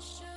show.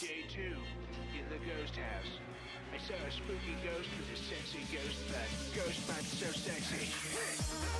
Day two in the ghost house. A spooky ghost with a sexy ghost butt. Ghost butt so sexy.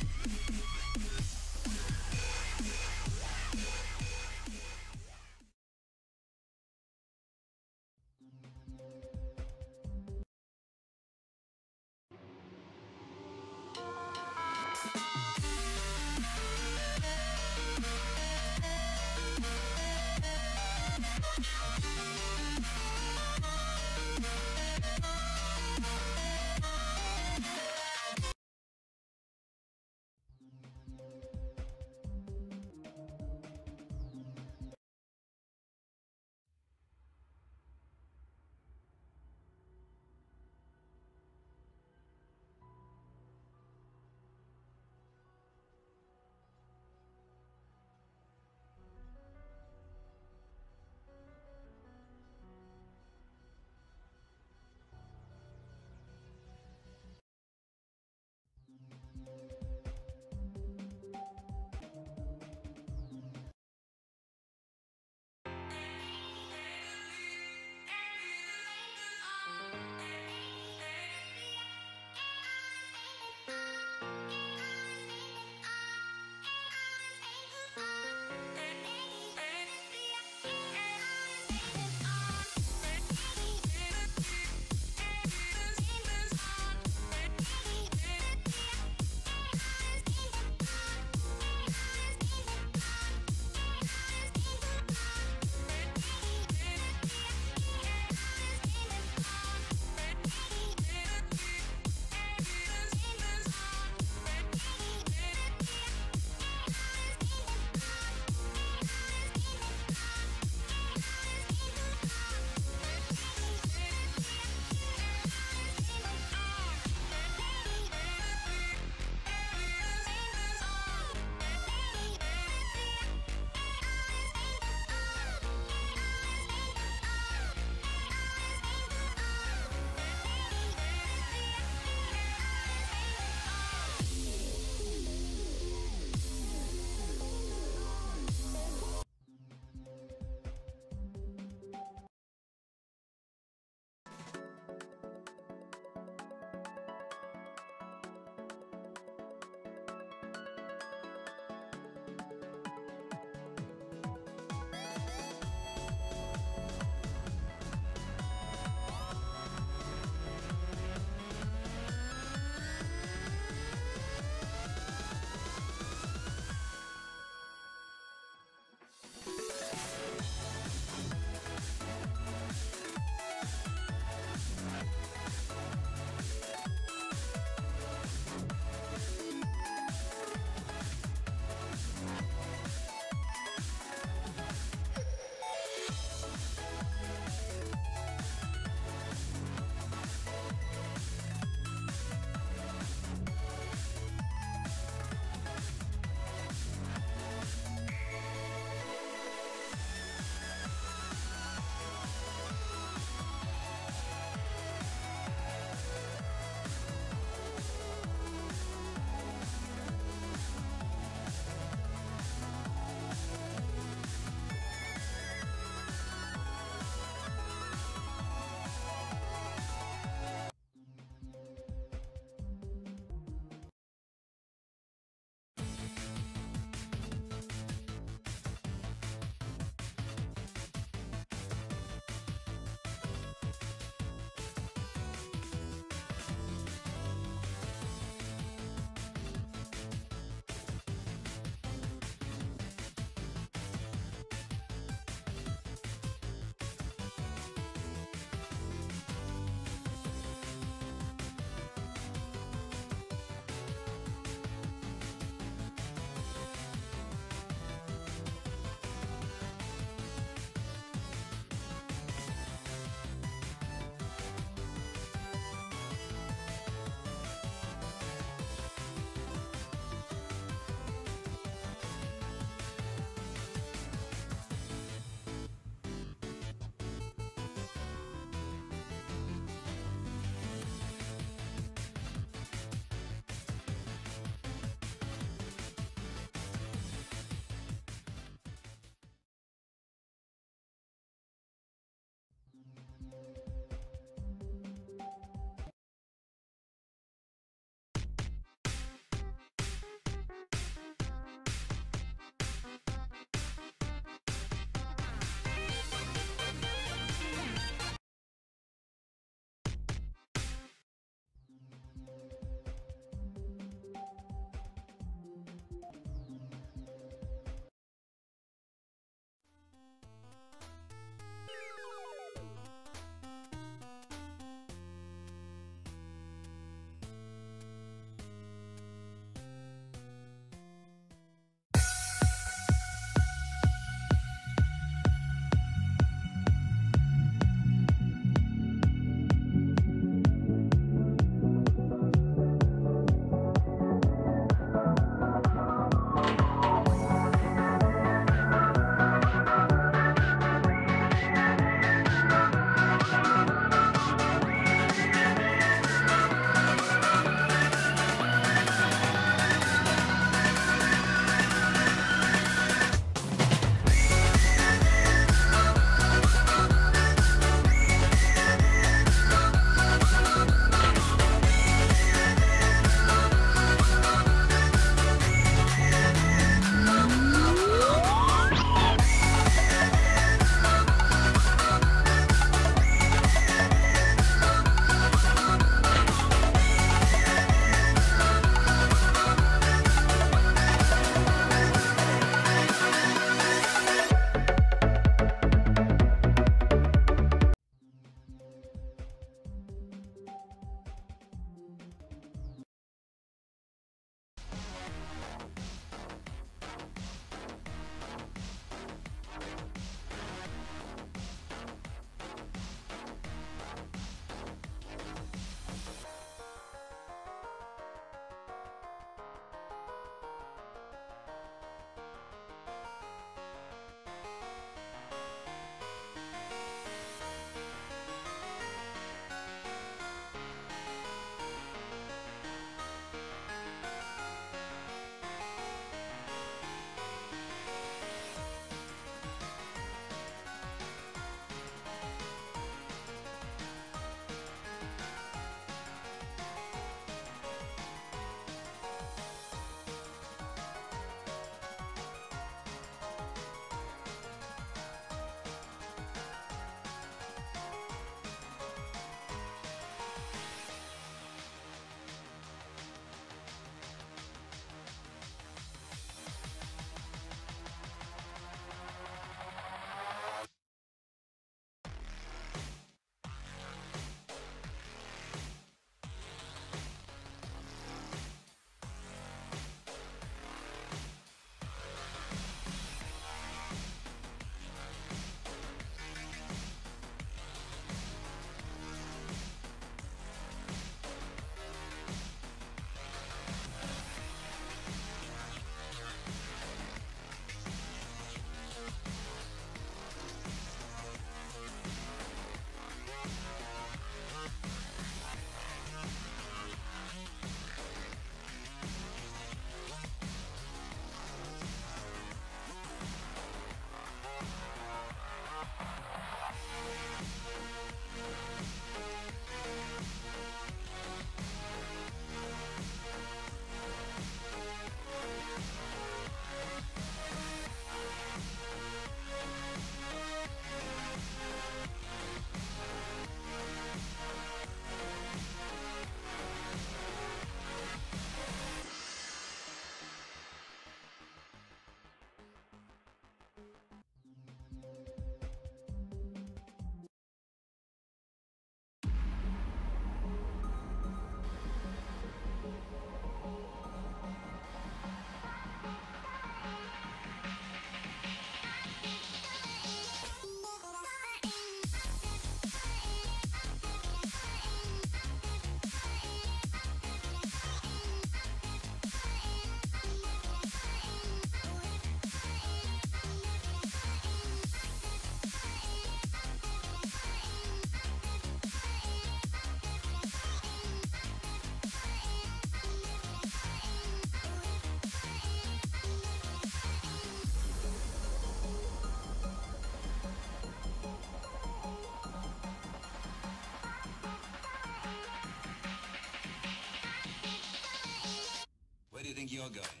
think you're going?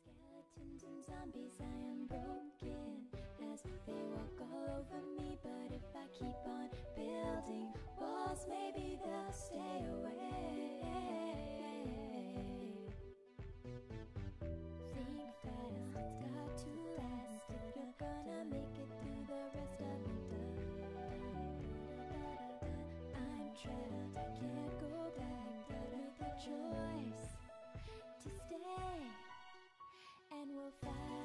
Skeletons and zombies, I am broken as they walk all over me. But if I keep on building walls, maybe they'll stay away. Think got to last if you're gonna make it through the rest of the day. I'm trapped, I can't go back. Choice to stay. And we'll fight